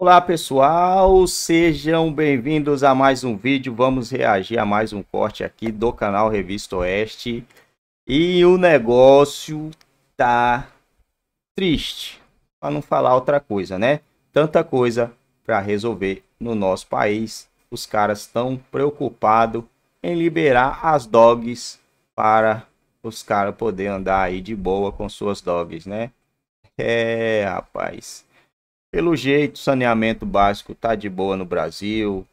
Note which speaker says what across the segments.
Speaker 1: Olá pessoal, sejam bem-vindos a mais um vídeo. Vamos reagir a mais um corte aqui do canal Revista Oeste. E o negócio tá triste, para não falar outra coisa, né? Tanta coisa para resolver no nosso país. Os caras estão preocupados em liberar as dogs para os caras poderem andar aí de boa com suas dogs, né? É, rapaz. Pelo jeito, saneamento básico tá de boa no Brasil.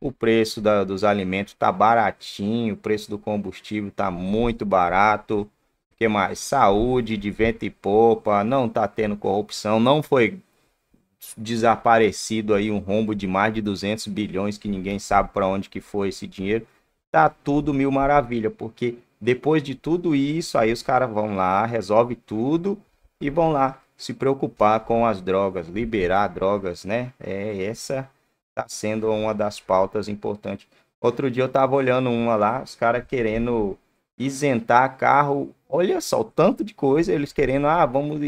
Speaker 1: O preço da, dos alimentos tá baratinho, o preço do combustível tá muito barato. Que mais? Saúde de vento e popa, não tá tendo corrupção, não foi desaparecido aí um rombo de mais de 200 bilhões que ninguém sabe para onde que foi esse dinheiro. Tá tudo mil maravilha, porque depois de tudo isso, aí os caras vão lá, resolve tudo e vão lá se preocupar com as drogas, liberar drogas, né? É essa tá sendo uma das pautas importantes. Outro dia eu tava olhando uma lá, os caras querendo isentar carro. Olha só, o tanto de coisa eles querendo, ah, vamos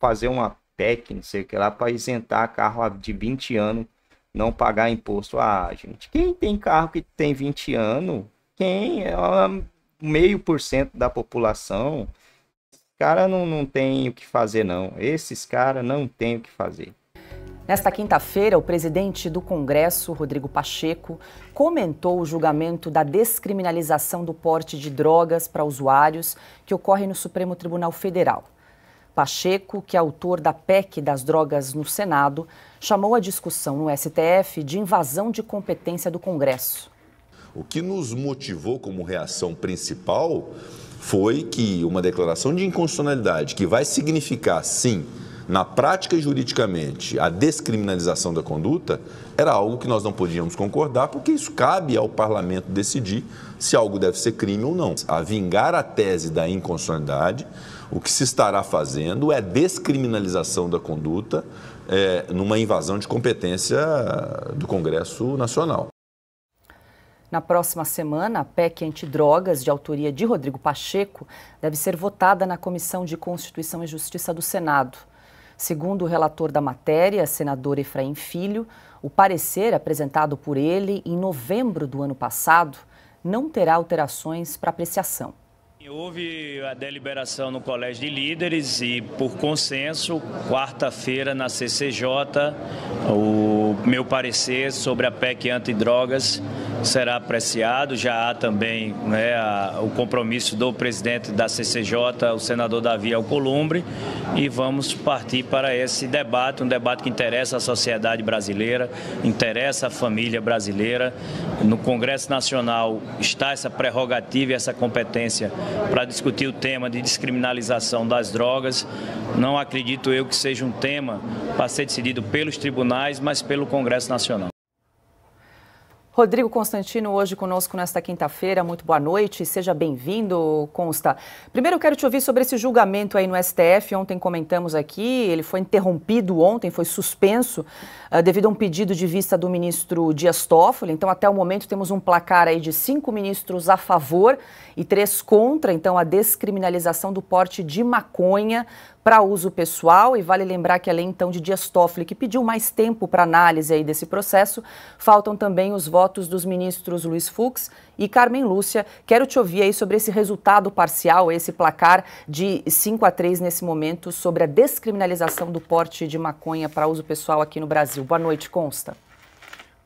Speaker 1: fazer uma PEC, não sei o que lá, para isentar carro de 20 anos, não pagar imposto. Ah, gente, quem tem carro que tem 20 anos? Quem? É meio por cento da população cara não, não tem o que fazer, não. Esses caras não tem o que fazer.
Speaker 2: Nesta quinta-feira, o presidente do Congresso, Rodrigo Pacheco, comentou o julgamento da descriminalização do porte de drogas para usuários que ocorre no Supremo Tribunal Federal. Pacheco, que é autor da PEC das drogas no Senado, chamou a discussão no STF de invasão de competência do Congresso.
Speaker 3: O que nos motivou como reação principal foi que uma declaração de inconstitucionalidade que vai significar, sim, na prática juridicamente, a descriminalização da conduta, era algo que nós não podíamos concordar, porque isso cabe ao parlamento decidir se algo deve ser crime ou não. A vingar a tese da inconstitucionalidade, o que se estará fazendo é descriminalização da conduta é, numa invasão de competência do Congresso Nacional.
Speaker 2: Na próxima semana, a PEC antidrogas, de autoria de Rodrigo Pacheco, deve ser votada na Comissão de Constituição e Justiça do Senado. Segundo o relator da matéria, senador Efraim Filho, o parecer apresentado por ele em novembro do ano passado não terá alterações para apreciação.
Speaker 4: Houve a deliberação no Colégio de Líderes e, por consenso, quarta-feira na CCJ, o meu parecer sobre a PEC antidrogas será apreciado. Já há também né, a, o compromisso do presidente da CCJ, o senador Davi Alcolumbre, e vamos partir para esse debate, um debate que interessa a sociedade brasileira, interessa a família brasileira. No Congresso Nacional está essa prerrogativa e essa competência para discutir o tema de descriminalização das drogas. Não acredito eu que seja um tema para ser decidido pelos tribunais, mas pelo Congresso Nacional.
Speaker 2: Rodrigo Constantino, hoje conosco nesta quinta-feira. Muito boa noite, seja bem-vindo, Consta. Primeiro, eu quero te ouvir sobre esse julgamento aí no STF. Ontem comentamos aqui, ele foi interrompido ontem, foi suspenso uh, devido a um pedido de vista do ministro Dias Toffoli. Então, até o momento, temos um placar aí de cinco ministros a favor e três contra, então, a descriminalização do porte de maconha para uso pessoal. E vale lembrar que, além então de Dias Toffoli, que pediu mais tempo para análise aí desse processo, faltam também os votos dos ministros Luiz Fux e Carmen Lúcia. Quero te ouvir aí sobre esse resultado parcial, esse placar de 5 a 3 nesse momento, sobre a descriminalização do porte de maconha para uso pessoal aqui no Brasil. Boa noite, Consta.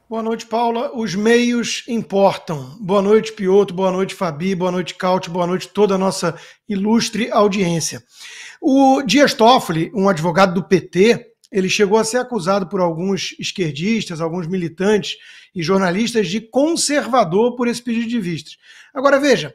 Speaker 5: Boa noite, Paula. Os meios importam. Boa noite, Pioto. Boa noite, Fabi. Boa noite, Caute. Boa noite, toda a nossa ilustre audiência. O Dias Toffoli, um advogado do PT, ele chegou a ser acusado por alguns esquerdistas, alguns militantes e jornalistas de conservador por esse pedido de vistas. Agora, veja,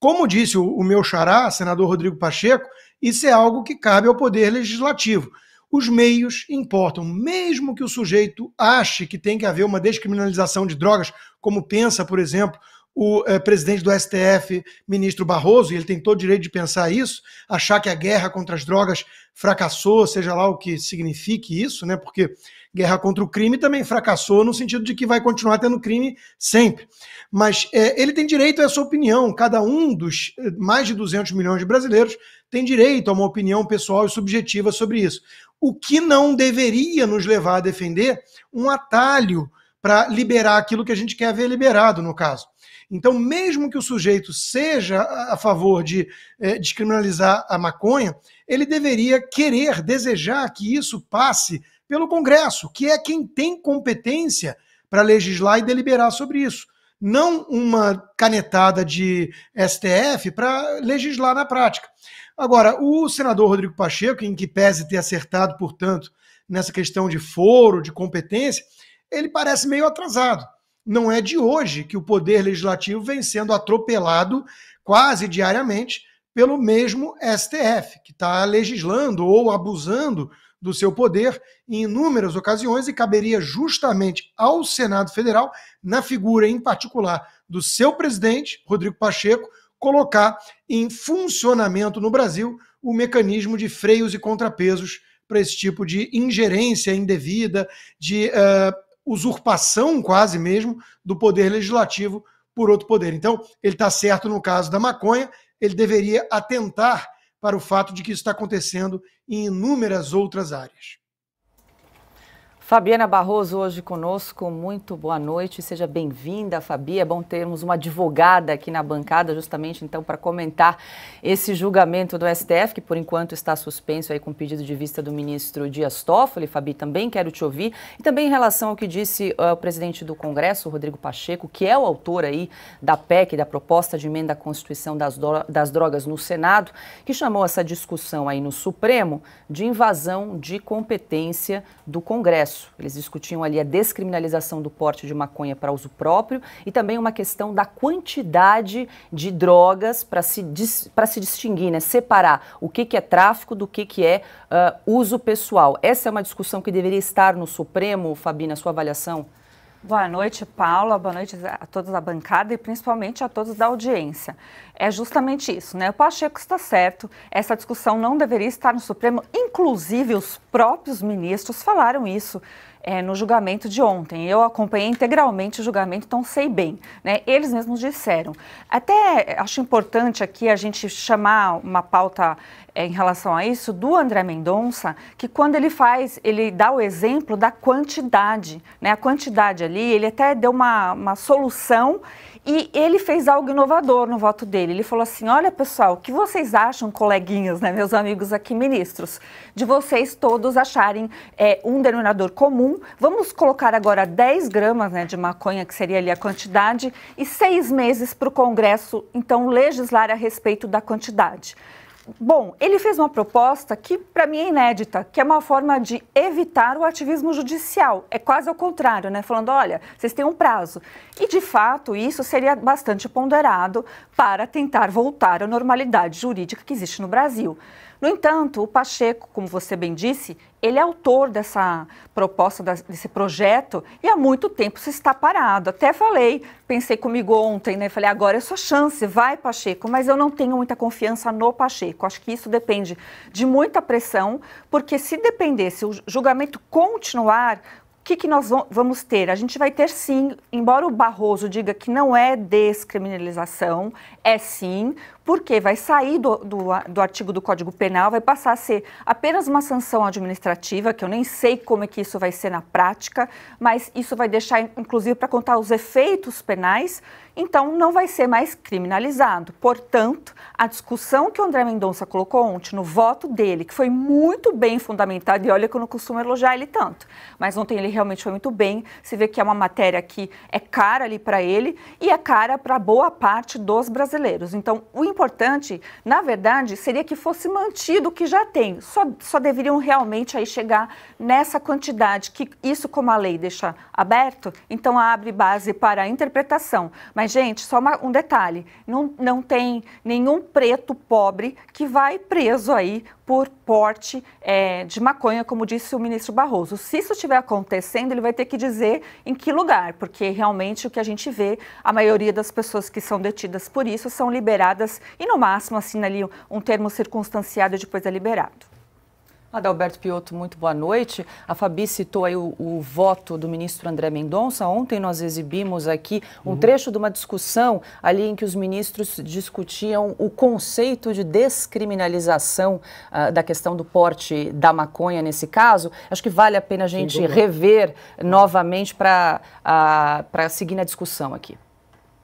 Speaker 5: como disse o, meu xará, senador Rodrigo Pacheco, isso é algo que cabe ao Poder Legislativo os meios importam. Mesmo que o sujeito ache que tem que haver uma descriminalização de drogas, como pensa, por exemplo, o é, presidente do STF, ministro Barroso, e ele tem todo o direito de pensar isso, achar que a guerra contra as drogas fracassou, seja lá o que signifique isso, né? Porque guerra contra o crime também fracassou no sentido de que vai continuar tendo crime sempre. Mas é, ele tem direito a essa opinião. Cada um dos eh, mais de 200 milhões de brasileiros tem direito a uma opinião pessoal e subjetiva sobre isso. O que não deveria nos levar a defender um atalho para liberar aquilo que a gente quer ver liberado, no caso. Então, mesmo que o sujeito seja a favor de é, descriminalizar a maconha, ele deveria querer, desejar que isso passe pelo Congresso, que é quem tem competência para legislar e deliberar sobre isso. Não uma canetada de STF para legislar na prática. Agora, o senador Rodrigo Pacheco, em que pese ter acertado, portanto, nessa questão de foro, de competência, ele parece meio atrasado não é de hoje que o poder legislativo vem sendo atropelado quase diariamente pelo mesmo STF, que está legislando ou abusando do seu poder em inúmeras ocasiões e caberia justamente ao Senado Federal, na figura em particular do seu presidente, Rodrigo Pacheco, colocar em funcionamento no Brasil o mecanismo de freios e contrapesos para esse tipo de ingerência indevida, de uh, usurpação quase mesmo do poder legislativo por outro poder. Então, ele está certo no caso da maconha, ele deveria atentar para o fato de que isso está acontecendo em inúmeras outras áreas.
Speaker 2: Fabiana Barroso hoje conosco, muito boa noite, seja bem-vinda, Fabi. É bom termos uma advogada aqui na bancada, justamente então para comentar esse julgamento do STF, que por enquanto está suspenso aí com pedido de vista do ministro Dias Toffoli. Fabi, também quero te ouvir. E também em relação ao que disse uh, o presidente do Congresso, Rodrigo Pacheco, que é o autor aí da PEC, da proposta de emenda à Constituição das, das drogas no Senado, que chamou essa discussão aí no Supremo de invasão de competência do Congresso. Eles discutiam ali a descriminalização do porte de maconha para uso próprio e também uma questão da quantidade de drogas para se, se distinguir, né? separar o que, que é tráfico do que, que é uh, uso pessoal. Essa é uma discussão que deveria estar no Supremo, Fabi, na sua avaliação?
Speaker 6: Boa noite, Paula. Boa noite a todos da bancada e principalmente a todos da audiência. É justamente isso, né? O Pacheco está certo. Essa discussão não deveria estar no Supremo. Inclusive, os próprios ministros falaram isso é, no julgamento de ontem. Eu acompanhei integralmente o julgamento, então sei bem. Né? Eles mesmos disseram. Até acho importante aqui a gente chamar uma pauta é, em relação a isso do André Mendonça, que quando ele faz, ele dá o exemplo da quantidade, né? A quantidade ali, ele até deu uma, uma solução e ele fez algo inovador no voto dele. Ele falou assim: olha, pessoal, o que vocês acham, coleguinhas, né, meus amigos aqui ministros, de vocês todos acharem é, um denominador comum? Vamos colocar agora 10 gramas né, de maconha, que seria ali a quantidade, e seis meses para o Congresso, então, legislar a respeito da quantidade. Bom, ele fez uma proposta que para mim é inédita, que é uma forma de evitar o ativismo judicial. É quase ao contrário, né? Falando, olha, vocês têm um prazo. E de fato, isso seria bastante ponderado para tentar voltar à normalidade jurídica que existe no Brasil. No entanto, o Pacheco, como você bem disse, ele é autor dessa proposta, desse projeto, e há muito tempo se está parado. Até falei, pensei comigo ontem, né? Falei, agora é sua chance, vai, Pacheco, mas eu não tenho muita confiança no Pacheco. Acho que isso depende de muita pressão, porque se dependesse o julgamento continuar, o que, que, nós vamos ter? A gente vai ter sim, embora o Barroso diga que não é descriminalização, é sim, porque vai sair do, do, do, artigo do Código Penal, vai passar a ser apenas uma sanção administrativa, que eu nem sei como é que isso vai ser na prática, mas isso vai deixar, inclusive, para contar os efeitos penais, então não vai ser mais criminalizado. Portanto, a discussão que o André Mendonça colocou ontem no voto dele, que foi muito bem fundamentado, e olha que eu não costumo elogiar ele tanto, mas ontem ele realmente foi muito bem, se vê que é uma matéria que é cara ali para ele e é cara para boa parte dos brasileiros. Então, o importante, na verdade, seria que fosse mantido o que já tem. Só, só deveriam realmente aí chegar nessa quantidade, que isso, como a lei deixa aberto, então abre base para a interpretação. Mas, gente, só uma, um detalhe: não, não tem nenhum preto pobre que vai preso aí por porte é, de maconha, como disse o ministro Barroso. Se isso estiver acontecendo, ele vai ter que dizer em que lugar, porque realmente o que a gente vê, a maioria das pessoas que são detidas por isso são liberadas e no máximo assim ali um termo circunstanciado e depois é liberado.
Speaker 2: Adalberto Piotto, muito boa noite. A Fabi citou aí o, o voto do ministro André Mendonça. Ontem nós exibimos aqui um uhum. trecho de uma discussão ali em que os ministros discutiam o conceito de descriminalização uh, da questão do porte da maconha nesse caso. Acho que vale a pena a gente rever novamente para uh, seguir na discussão aqui.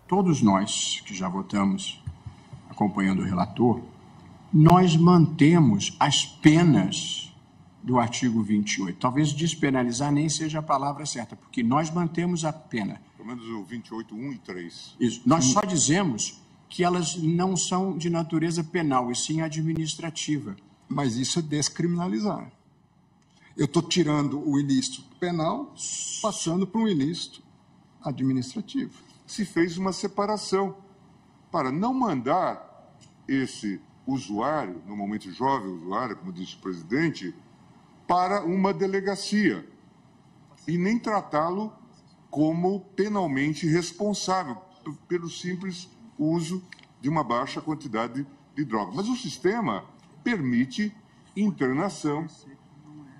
Speaker 7: Todos nós que já votamos acompanhando o relator, nós mantemos as penas do artigo 28. Talvez despenalizar nem seja a palavra certa, porque nós mantemos a pena.
Speaker 8: Pelo menos o 28, 1 e 3.
Speaker 7: Isso. Nós só dizemos que elas não são de natureza penal, e sim administrativa.
Speaker 8: Mas isso é descriminalizar. Eu estou tirando o ilícito penal, passando para um ilícito administrativo. Se fez uma separação para não mandar esse usuário, normalmente jovem usuário, como disse o presidente, para uma delegacia e nem tratá-lo como penalmente responsável pelo simples uso de uma baixa quantidade de droga. Mas o sistema permite internação.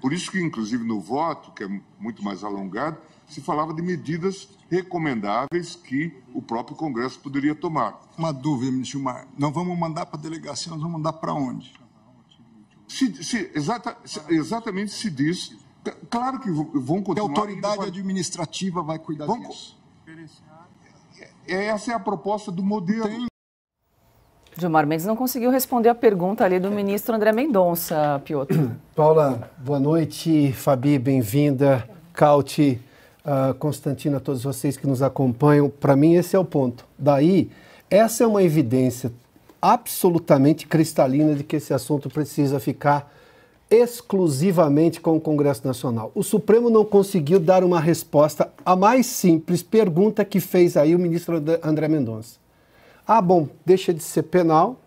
Speaker 8: Por isso que, inclusive, no voto, que é muito mais alongado, se falava de medidas recomendáveis que o próprio Congresso poderia tomar.
Speaker 9: Uma dúvida, ministro Gilmar. Não vamos mandar para a delegacia, nós vamos mandar para onde?
Speaker 8: Se, se, exata, se, exatamente se diz. Claro que vão continuar.
Speaker 9: Que a autoridade administrativa vai cuidar vão, disso.
Speaker 8: É, essa é a proposta do modelo. Tem.
Speaker 2: Gilmar Mendes não conseguiu responder a pergunta ali do ministro André Mendonça, Piotr.
Speaker 10: Paula, boa noite. Fabi, bem-vinda. Cauti, uh, Constantino, a todos vocês que nos acompanham. Para mim, esse é o ponto. Daí, essa é uma evidência absolutamente cristalina de que esse assunto precisa ficar exclusivamente com o Congresso Nacional. O Supremo não conseguiu dar uma resposta à mais simples pergunta que fez aí o ministro André Mendonça. Ah, bom, deixa de ser penal,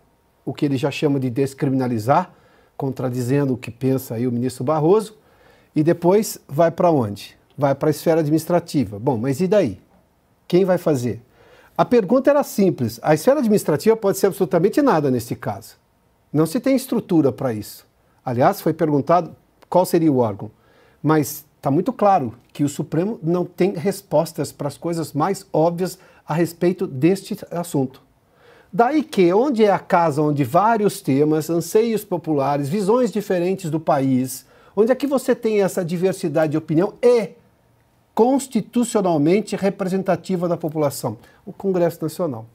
Speaker 10: o que ele já chama de descriminalizar, contradizendo o que pensa aí o ministro Barroso, e depois vai para onde? Vai para a esfera administrativa. Bom, mas e daí? Quem vai fazer? A pergunta era simples. A esfera administrativa pode ser absolutamente nada nesse caso. Não se tem estrutura para isso. Aliás, foi perguntado qual seria o órgão. Mas está muito claro que o Supremo não tem respostas para as coisas mais óbvias a respeito deste assunto. Daí que, onde é a casa onde vários temas, anseios populares, visões diferentes do país, onde é que você tem essa diversidade de opinião e constitucionalmente representativa da população, o Congresso Nacional.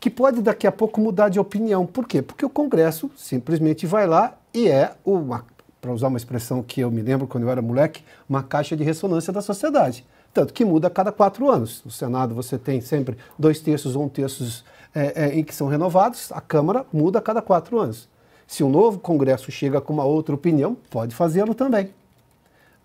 Speaker 10: Que pode daqui a pouco mudar de opinião. Por quê? Porque o Congresso simplesmente vai lá e é uma, para usar uma expressão que eu me lembro quando eu era moleque, uma caixa de ressonância da sociedade. Tanto que muda a cada quatro anos. No Senado você tem sempre dois terços ou um terço é, é, em que são renovados, a Câmara muda a cada quatro anos. Se um novo Congresso chega com uma outra opinião, pode fazê-lo também.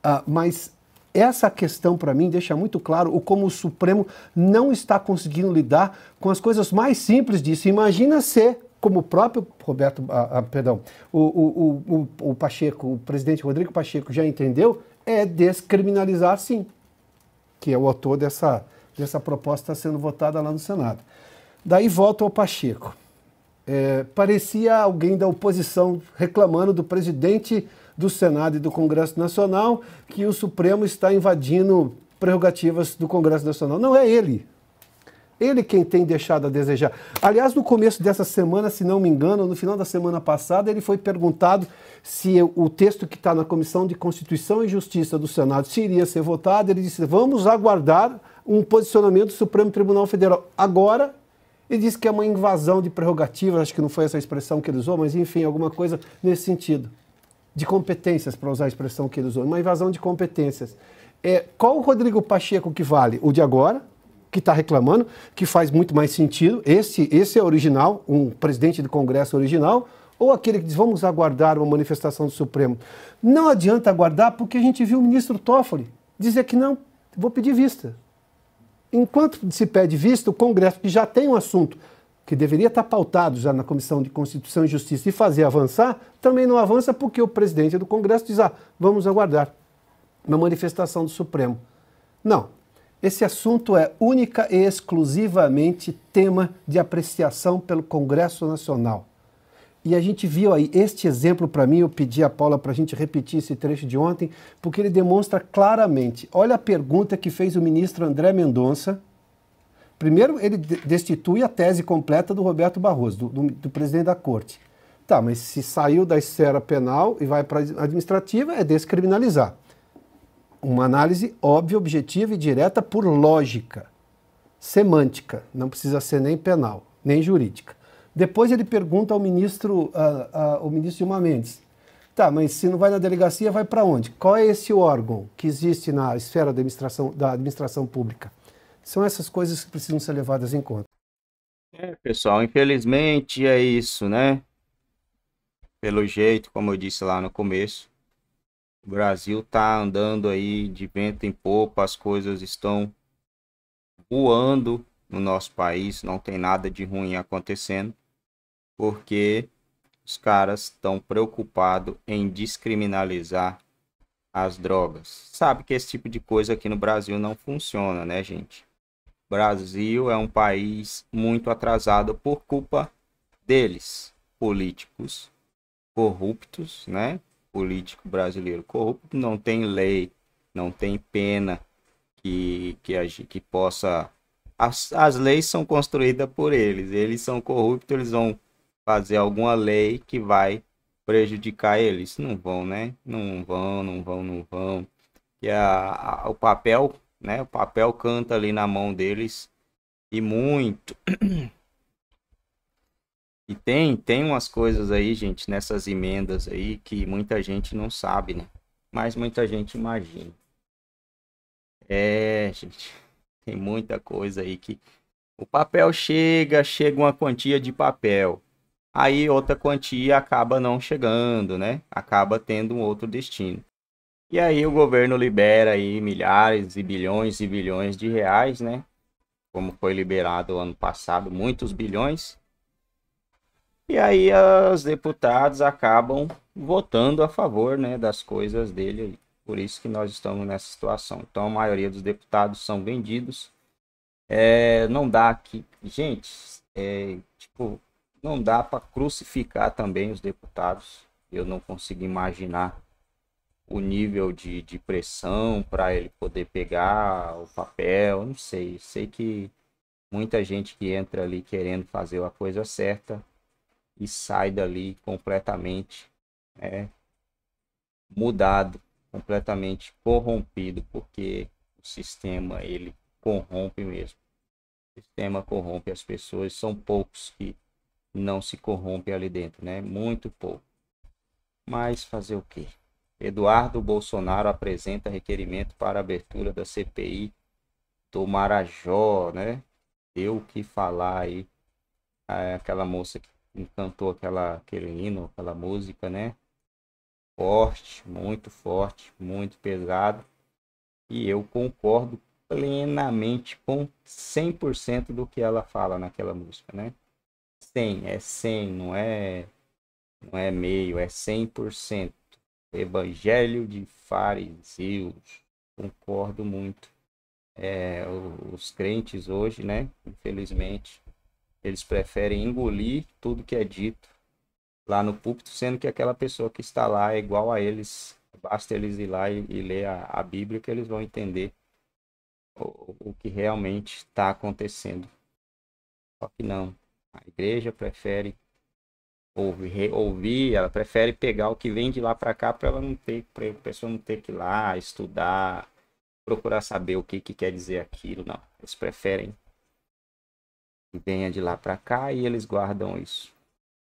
Speaker 10: Ah, mas essa questão, para mim, deixa muito claro o como o Supremo não está conseguindo lidar com as coisas mais simples disso. Imagina ser, como o próprio Roberto, ah, ah, perdão, o, o, o, o Pacheco, o presidente Rodrigo Pacheco já entendeu, é descriminalizar sim, que é o autor dessa, dessa proposta sendo votada lá no Senado. Daí volta ao Pacheco. É, parecia alguém da oposição reclamando do presidente do Senado e do Congresso Nacional que o Supremo está invadindo prerrogativas do Congresso Nacional. Não é ele. Ele quem tem deixado a desejar. Aliás, no começo dessa semana, se não me engano, no final da semana passada, ele foi perguntado se o texto que está na Comissão de Constituição e Justiça do Senado se iria ser votado. Ele disse: vamos aguardar um posicionamento do Supremo Tribunal Federal. Agora, ele disse que é uma invasão de prerrogativas, acho que não foi essa expressão que ele usou, mas enfim, alguma coisa nesse sentido de competências, para usar a expressão que ele usou, uma invasão de competências. É, qual o Rodrigo Pacheco que vale? O de agora, que está reclamando, que faz muito mais sentido, esse, esse é original, um presidente do Congresso original, ou aquele que diz vamos aguardar uma manifestação do Supremo? Não adianta aguardar, porque a gente viu o ministro Toffoli dizer que não, vou pedir vista. Enquanto se pede vista, o Congresso, que já tem um assunto que deveria estar pautado já na Comissão de Constituição e Justiça e fazer avançar, também não avança porque o presidente do Congresso diz: ah, vamos aguardar uma manifestação do Supremo. Não. Esse assunto é única e exclusivamente tema de apreciação pelo Congresso Nacional. E a gente viu aí este exemplo para mim, eu pedi a Paula para a gente repetir esse trecho de ontem, porque ele demonstra claramente. Olha a pergunta que fez o ministro André Mendonça. Primeiro, ele destitui a tese completa do Roberto Barroso, do, do, do presidente da corte. Tá, mas se saiu da esfera penal e vai para a administrativa, é descriminalizar. Uma análise óbvia, objetiva e direta por lógica, semântica, não precisa ser nem penal, nem jurídica. Depois ele pergunta ao ministro, uh, uh, ao ministro Gilmar Mendes, tá, mas se não vai na delegacia, vai para onde? Qual é esse órgão que existe na esfera da administração, da administração pública? São essas coisas que precisam ser levadas em conta.
Speaker 1: É, pessoal, infelizmente é isso, né? Pelo jeito, como eu disse lá no começo, o Brasil tá andando aí de vento em popa, as coisas estão voando no nosso país, não tem nada de ruim acontecendo porque os caras estão preocupados em descriminalizar as drogas. Sabe que esse tipo de coisa aqui no Brasil não funciona, né, gente? Brasil é um país muito atrasado por culpa deles, políticos corruptos, né? Político brasileiro corrupto, não tem lei, não tem pena que, que, que possa. As, as leis são construídas por eles, eles são corruptos, eles vão fazer alguma lei que vai prejudicar eles. Não vão, né? Não vão, não vão, não vão. E a, a, o papel, né? O papel canta ali na mão deles e muito. E tem, tem umas coisas aí, gente, nessas emendas aí que muita gente não sabe, né? Mas muita gente imagina. É, gente, tem muita coisa aí que o papel chega, chega uma quantia de papel aí outra quantia acaba não chegando, né? Acaba tendo um outro destino. E aí o governo libera aí milhares e bilhões e bilhões de reais, né? Como foi liberado ano passado, muitos bilhões. E aí os deputados acabam votando a favor, né, das coisas dele. Por isso que nós estamos nessa situação. Então a maioria dos deputados são vendidos. É, não dá aqui, gente, é, tipo, não dá para crucificar também os deputados. Eu não consigo imaginar o nível de, de pressão para ele poder pegar o papel. Não sei. Sei que muita gente que entra ali querendo fazer a coisa certa e sai dali completamente é, mudado, completamente corrompido, porque o sistema ele corrompe mesmo. O sistema corrompe as pessoas, são poucos que não se corrompe ali dentro, né? Muito pouco. Mas fazer o quê? Eduardo Bolsonaro apresenta requerimento para abertura da CPI do Marajó, né? Deu o que falar aí. É, aquela moça que cantou aquela, aquele hino, aquela música, né? Forte, muito forte, muito pesado. E eu concordo plenamente com 100% do que ela fala naquela música, né? 100, é 100, não é, não é meio, é 100%. Evangelho de fariseus, concordo muito. É, os crentes hoje, né, infelizmente, eles preferem engolir tudo que é dito lá no púlpito, sendo que aquela pessoa que está lá é igual a eles. Basta eles ir lá e, e ler a, a, Bíblia que eles vão entender o, o que realmente está acontecendo. Só que não. A igreja prefere ouvir, ouvir, ela prefere pegar o que vem de lá para cá para ela não ter, para a pessoa não ter que ir lá estudar, procurar saber o que, que quer dizer aquilo, não. Eles preferem que venha de lá para cá e eles guardam isso.